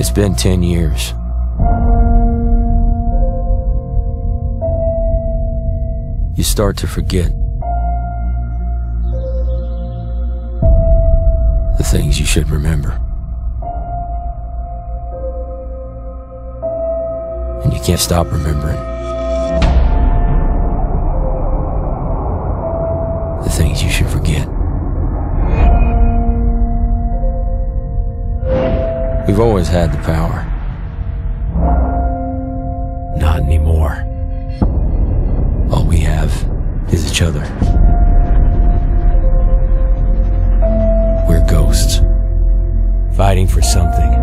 It's been 10 years. You start to forget the things you should remember. And you can't stop remembering the things you should forget. We've always had the power. Not anymore. All we have is each other. We're ghosts, fighting for something